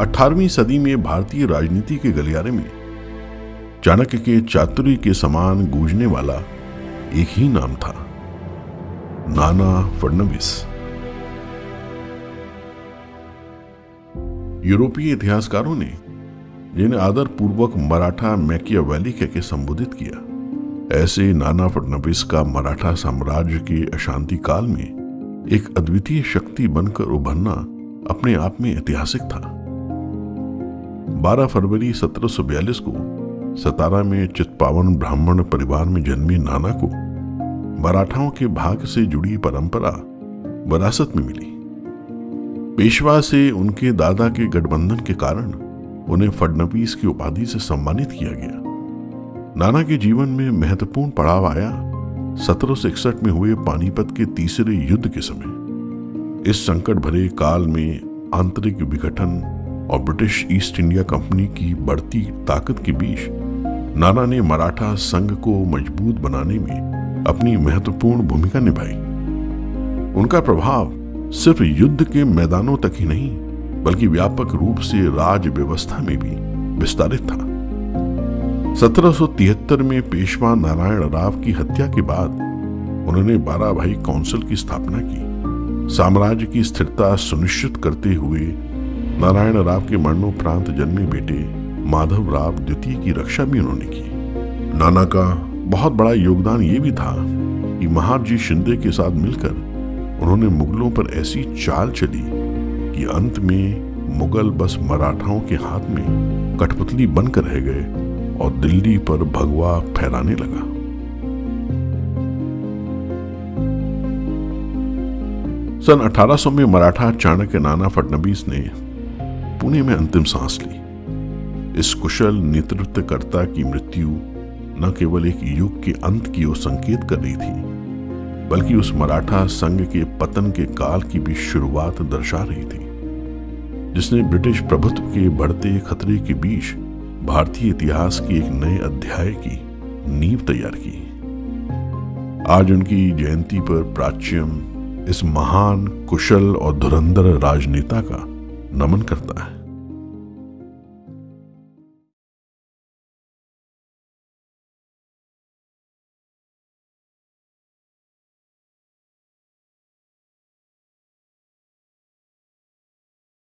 18वीं सदी में भारतीय राजनीति के गलियारे में चाणक्य के चातुर्य के समान गूंजने वाला एक ही नाम था, नाना फडणवीस। यूरोपीय इतिहासकारों ने जिन्हें आदर पूर्वक मराठा मैकिया वैली कहकर संबोधित किया, ऐसे नाना फडणवीस का मराठा साम्राज्य के अशांति काल में एक अद्वितीय शक्ति बनकर उभरना अपने आप में ऐतिहासिक था। 12 फरवरी 1742 को सतारा में चितपावन ब्राह्मण परिवार में जन्मे नाना को मराठाओं के भाग से जुड़ी परंपरा विरासत में मिली। पेशवा से उनके दादा के गठबंधन के कारण उन्हें फडनवीस की उपाधि से सम्मानित किया गया। नाना के जीवन में महत्वपूर्ण पड़ाव आया सत्रह में हुए पानीपत के तीसरे युद्ध के समय। इस संकट भरे काल में आंतरिक विघटन और ब्रिटिश ईस्ट इंडिया कंपनी की बढ़ती ताकत के बीच नाना ने मराठा संघ को मज़बूत बनाने में अपनी महत्वपूर्ण भूमिका निभाई। उनका प्रभाव सिर्फ़ युद्ध के मैदानों तक ही नहीं, बल्कि व्यापक रूप से राज व्यवस्था में भी विस्तारित था। 1773 में पेशवा नारायण राव की हत्या के बाद उन्होंने बारह भाई काउंसिल की स्थापना की। साम्राज्य की स्थिरता सुनिश्चित करते हुए नारायण राव के मरणोपरांत जन्मे बेटे माधव राव द्वितीय की रक्षा भी उन्होंने की। नाना का बहुत बड़ा योगदान ये भी था कि महारजी शिंदे के साथ मिलकर उन्होंने मुगलों पर ऐसी चाल चली कि अंत में मुगल बस मराठाओं के हाथ में कठपुतली बनकर रह गए और दिल्ली पर भगवा फहराने लगा। सन 1800 में मराठा चाणक्य नाना फडनवीस ने पुणे में अंतिम सांस ली। इस कुशल नेतृत्वकर्ता की मृत्यु न केवल एक युग के अंत की ओर संकेत कर रही थी, बल्कि उस मराठा संघ के पतन के काल की भी शुरुआत दर्शा रही थी, जिसने ब्रिटिश प्रभुत्व के बढ़ते खतरे के बीच भारतीय इतिहास के एक नए अध्याय की नींव तैयार की। आज उनकी जयंती पर प्राच्यम इस महान, कुशल और धुरंधर राजनेता का नमन करता है।